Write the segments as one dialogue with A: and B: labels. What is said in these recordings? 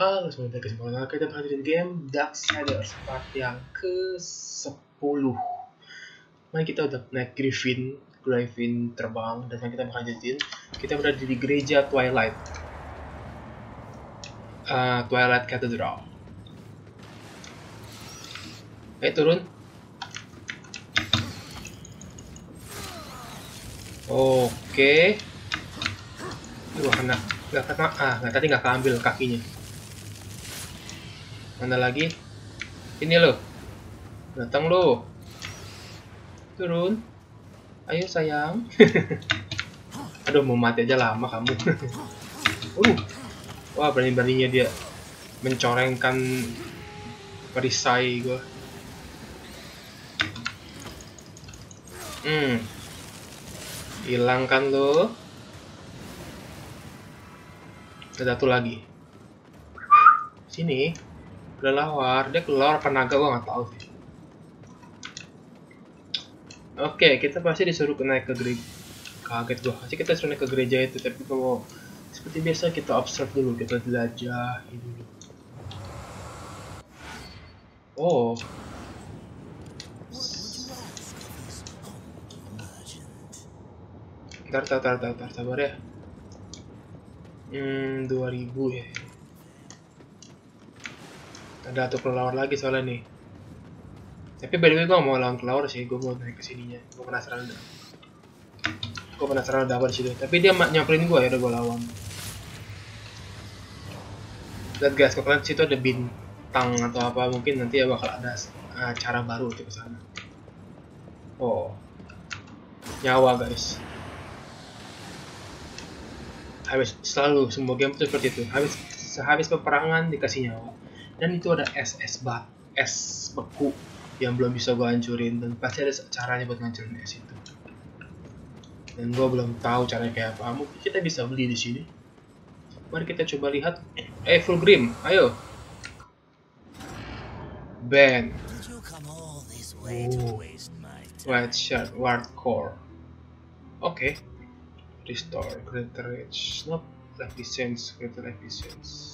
A: Halo semuanya, kesempatan kita berhadirin game Darksiders part yang ke-10 Mari kita udah naik Griffin, Griffin terbang dan kita bakal jadiin Kita berada di gereja Twilight. Uh, Twilight Cathedral. Ayo turun. Oke. Wah kena, nggak kena, ah nggak tadi nggak keambil kakinya Mana lagi? Ini loh. Datang loh. Turun. Ayo sayang. Aduh, mau mati aja lama kamu. uh. Wah, berani-beraninya dia mencorengkan perisai gua. Hmm. Hilangkan lo. Ada satu lagi. Sini kelelawar. Dia kelelawar apa naga? Gua nggak tahu sih. Oke kita pasti disuruh naik ke gereja kaget gua. Pasti kita disuruh naik ke gereja itu tapi kalau seperti biasa kita observe dulu kita jelajah dulu oh. Tar, tar, tar, tar, sabar ya. Hmm, 2000 ya ada satu kelelawar lagi soalnya nih. Tapi by the way gue mau lawan kelelawar sih. Gue mau naik ke sininya. Gue penasaran dah. Gue penasaran ada apa di situ. Tapi dia nyamperin gue ya udah gue lawan. Lihat guys kalau kalian situ ada bintang atau apa. Mungkin nanti ya bakal ada uh, cara baru untuk ke sana. Oh. Nyawa guys. Habis selalu semua game itu seperti itu. Habis sehabis peperangan dikasih nyawa dan itu ada es es bat es beku yang belum bisa gue hancurin. Dan pasti ada caranya buat ngancurin es itu. Dan gue belum tahu caranya kayak apa. Mungkin kita bisa beli di sini. Mari kita coba lihat. Eh full grim ayo. Oh. white shirt ward core. Oke restore greater range not efficiency greater efficiency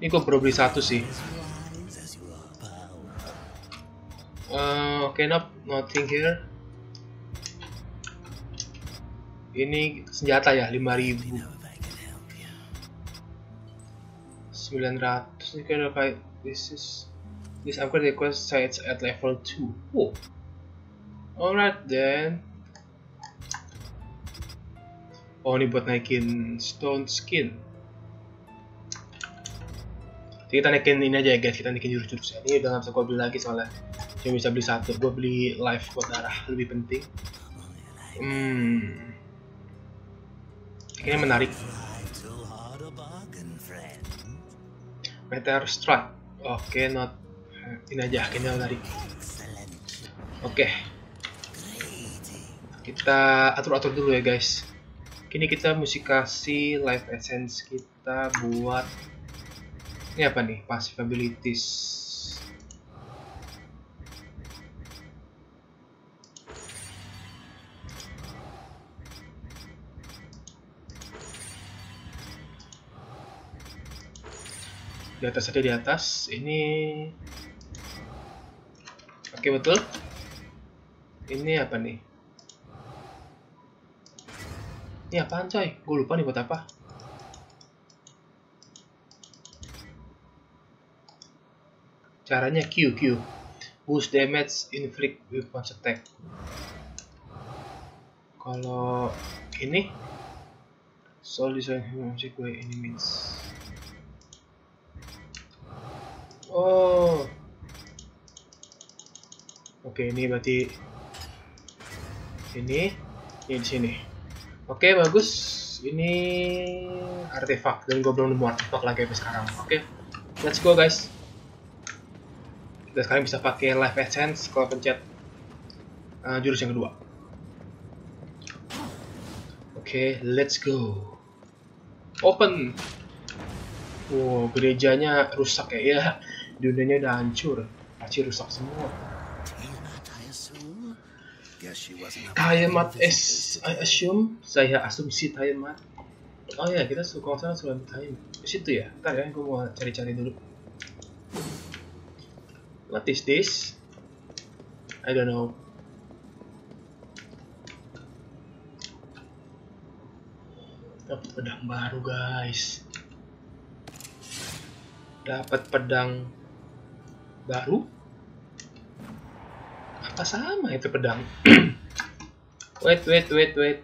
A: ini gue perlu beli satu sih. Uh, Oke, okay, nope, nothing here. Ini senjata ya, 5000 900 ini kayak kayak this is this upgrade request sites at level 2 oh. Alright then. Oh ini buat naikin stone skin jadi kita naikin ini aja ya guys, kita naikin jurus-jurus Ini. Udah gak bisa gue beli lagi soalnya Cuma bisa beli satu, gue beli live buat darah, lebih penting. Hmm. Ini menarik. Meteor Strike. Oke, okay, not Ini aja, kayaknya menarik. Oke. Okay. Kita atur-atur dulu ya guys. Kini kita mesti kasih life essence kita buat ini apa nih? Passive abilities. Di atas ada di atas. Ini Oke betul. Ini apa nih? Ini apaan coy? Gue lupa nih buat apa. Caranya Q, Q. Boost damage inflict weapon attack. Kalau ini Soul design magic way enemies. Oh. Oke, ini berarti ini ini di sini. Oke, bagus. Ini artefak dan gue belum nemu artefak lagi sampai sekarang. Oke. Let's go, guys kita sekarang bisa pakai live essence kalau pencet uh, jurus yang kedua. Oke okay, let's go. Open. Wow gerejanya rusak ya. Ya dunianya udah hancur. Pasti rusak semua. Tayamat es I assume. Saya asumsi Tayamat Oh ya, kita suka sana sudah. Di situ ya. Ntar ya, gue mau cari-cari dulu. What is this? I don't know. Dapat pedang baru, guys. Dapat pedang baru? Apa sama itu pedang? wait, wait, wait, wait.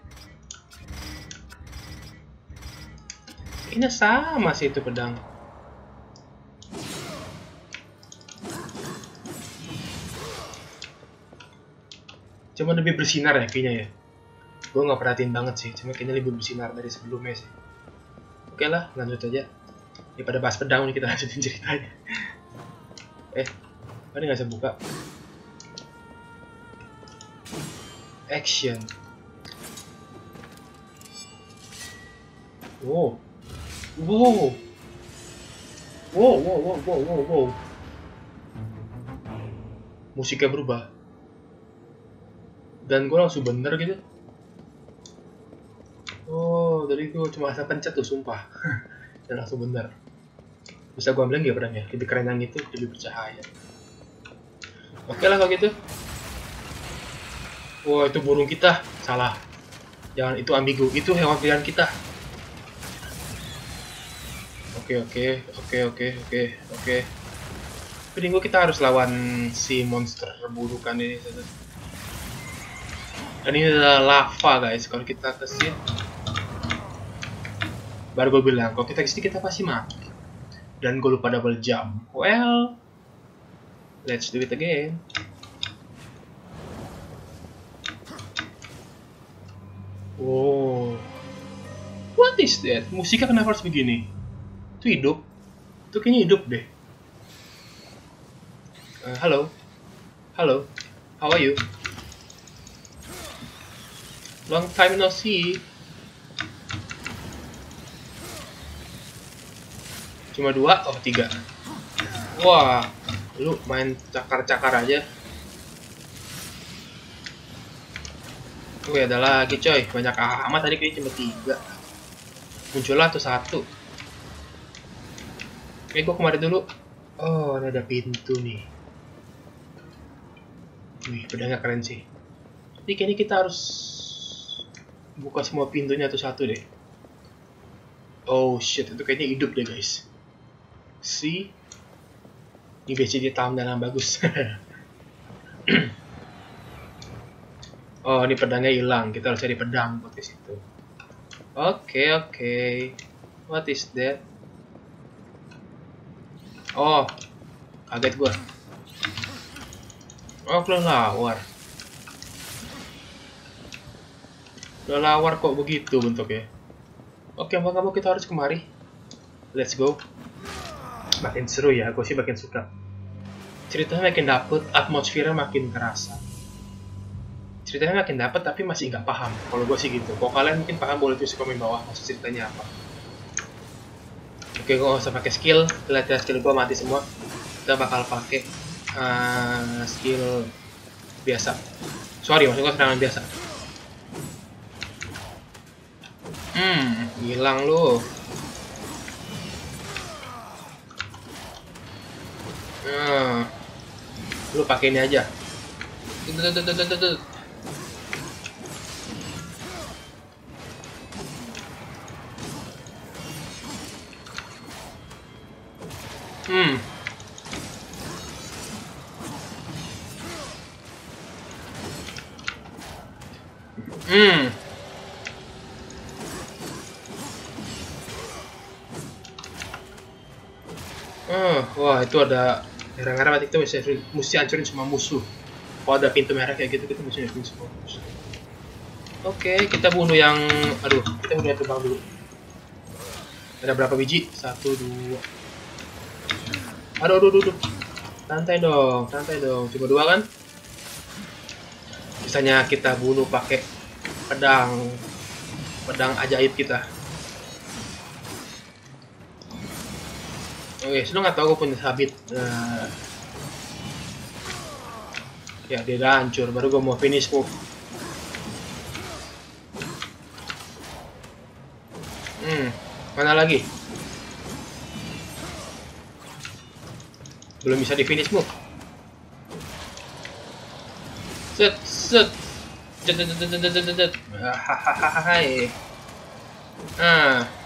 A: Ini sama sih itu pedang. Cuma lebih bersinar ya kayaknya ya. Gue nggak perhatiin banget sih, cuma kayaknya lebih bersinar dari sebelumnya sih. Oke lah, lanjut aja. Ya pada bahas pedang nih kita lanjutin ceritanya. eh, ini nggak bisa buka. Action. Wow. Wow, wow, wow, wow, wow, wow. Musiknya berubah. Dan gue langsung bener gitu. Oh, dari gue cuma asal pencet tuh, sumpah. Dan langsung bener. Bisa gue ambil nggak pedangnya? Lebih keren yang itu, lebih bercahaya. Oke lah kalau gitu. Wah, itu burung kita. Salah. Jangan, itu ambigu. Itu hewan pilihan kita. Oke, oke, oke, oke, oke, oke. Tapi gue kita harus lawan si monster burukan ini. Dan ini adalah lava guys. Kalau kita ke sini, baru gue bilang kalau kita ke sini kita pasti mati. Dan gue lupa double jump. Well, let's do it again. Wow, what is that? Musiknya kenapa harus begini? Itu hidup? Itu kayaknya hidup deh. Uh, halo, halo, how are you? Long time no see. Cuma dua, oh tiga. Wah, lu main cakar-cakar aja. Wih, ada lagi coy. Banyak amat tadi kayaknya cuma tiga. Muncullah tuh satu. Oke, gua kemarin dulu. Oh, ini ada pintu nih. Wih, pedangnya keren sih. Jadi kayaknya kita harus buka semua pintunya satu-satu deh. Oh shit, itu kayaknya hidup deh guys. See? Ini biasanya thumbnail yang bagus. oh, ini pedangnya hilang. Kita harus cari pedang buat ke situ. Oke, okay, oke. Okay. What is that? Oh, kaget gua. Oh, kelelawar. Kelelawar kok begitu bentuknya. Oke, mau kamu kita harus kemari. Let's go. Makin seru ya, gue sih makin suka. Ceritanya makin dapet, atmosfernya makin kerasa. Ceritanya makin dapet, tapi masih nggak paham. Kalau gue sih gitu. Kalau kalian mungkin paham, boleh tulis komen bawah maksud ceritanya apa. Oke, gue nggak usah pakai skill. Lihat ya skill gue mati semua. Kita bakal pakai uh, skill biasa. Sorry, maksud gue serangan biasa. Hmm, hilang lu. Nah, lu pakai ini aja. Hmm. Oh, wah itu ada merah-merah berarti kita mesti, mesti hancurin semua musuh. Kalau ada pintu merah kayak gitu kita mesti hancurin semua musuh. Oke, kita bunuh yang, aduh, kita bunuh yang terbang dulu. Ada berapa biji? Satu, dua. Aduh, aduh, aduh, aduh. Santai dong, santai dong. Cuma dua kan? Misalnya kita bunuh pakai pedang, pedang ajaib kita. Oke, okay, nggak tahu gue punya sabit. Nah. Ya, dia hancur. Baru gue mau finish move. Hmm, mana lagi? Belum bisa di finish move. Set, set. Set, set, set, set, set, set. Hahaha. Ah.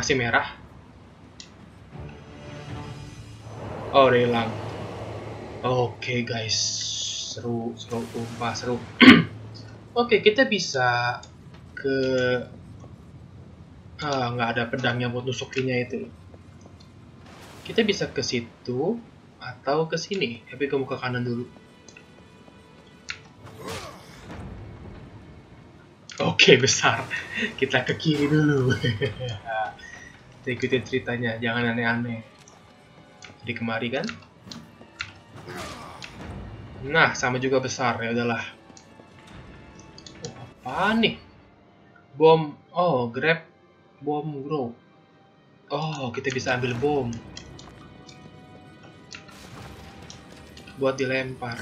A: Masih merah. Oh, udah hilang. Oke, okay, guys. Seru, seru, sumpah seru. Oke, okay, kita bisa ke ah nggak ada pedangnya buat nusukinnya itu. Kita bisa ke situ atau ke sini. Tapi ke kanan dulu. Oke, okay, besar. Kita ke kiri dulu. kita ikutin ceritanya, jangan aneh-aneh. Jadi kemari kan? Nah, sama juga besar. Ya udahlah. Oh, apa nih? Bom. Oh, grab bom grow. Oh, kita bisa ambil bom. Buat dilempar.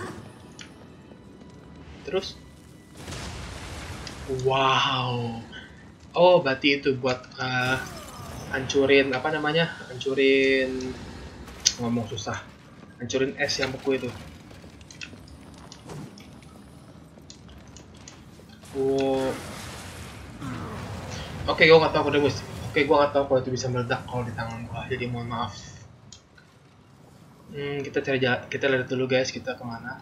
A: Terus Wow. Oh, berarti itu buat uh, hancurin apa namanya? Hancurin ngomong susah. Hancurin es yang beku itu. Wow oke okay, gue nggak tahu kalau oke okay, gue nggak tahu kalau itu bisa meledak kalau di tangan gue jadi mohon maaf. Hmm, kita cari kita lihat dulu guys. Kita ke mana?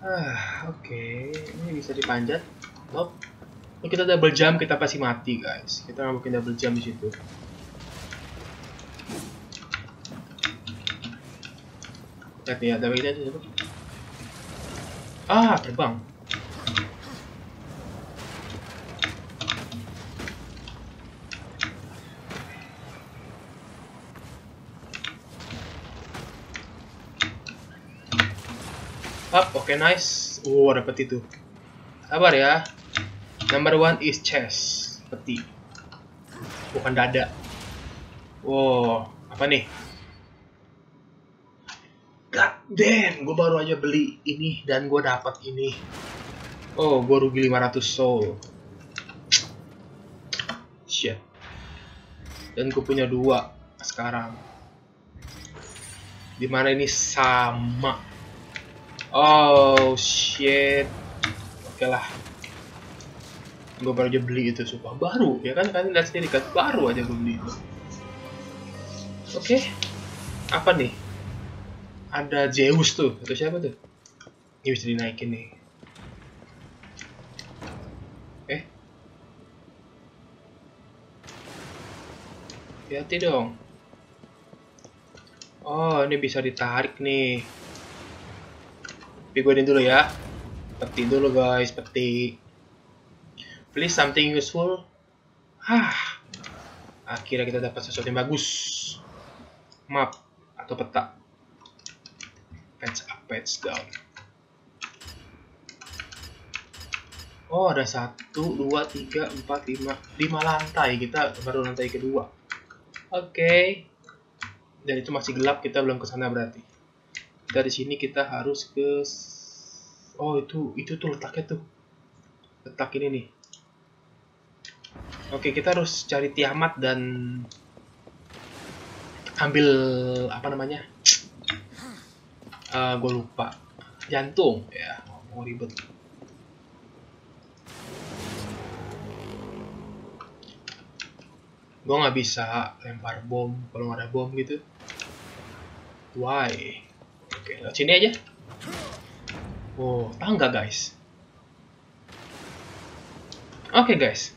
A: Ah oke. Okay. ini bisa dipanjat. Nope kalau kita double jump kita pasti mati guys. Kita nggak mungkin double jump di situ. Lihat ya, double jump. Ah, terbang. Up, oke okay, nice. Oh, dapat itu. Sabar ya. Number one is chest, peti. Bukan dada. Wow, apa nih? God damn, gue baru aja beli ini dan gue dapat ini. Oh, gue rugi 500 soul. Shit. Dan gue punya dua sekarang. Di mana ini sama. Oh, shit. Oke lah gue baru aja beli itu sumpah. Baru ya kan? Kan lihat sendiri kan? Baru aja gue beli. Oke. Okay. apa nih? Ada Zeus tuh atau siapa tuh? Ini bisa dinaikin nih. Eh? Hati dong. Oh ini bisa ditarik nih. Tapi gue dulu ya. Peti dulu guys. Peti Please something useful. Hah. Akhirnya kita dapat sesuatu yang bagus. Map atau peta. Patch up, patch down. Oh, ada satu, dua, tiga, empat, lima, lima lantai. Kita baru lantai kedua. Oke. Dan itu masih gelap, kita belum ke sana berarti. Dari sini kita harus ke Oh, itu itu tuh letaknya tuh. Letak ini nih. Oke, kita harus cari Tiamat dan ambil apa namanya? Uh, eh, gue lupa. Jantung ya, mau ribet. Gue nggak bisa lempar bom kalau nggak ada bom gitu. Why? Oke, lewat sini aja. Oh, tangga guys. Oke okay, guys,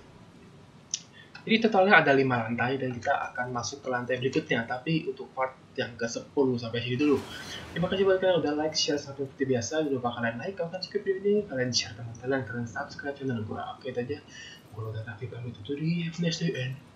A: jadi totalnya ada 5 lantai dan kita akan masuk ke lantai berikutnya. Tapi untuk part yang ke-10 sampai sini dulu. Terima kasih buat kalian udah like, share, sampai seperti biasa. Jangan lupa kalian like, kalian subscribe video ini, kalian share teman kalian, kalian subscribe channel gue. Oke itu aja. Gue udah tapi pamit itu di FNSDN.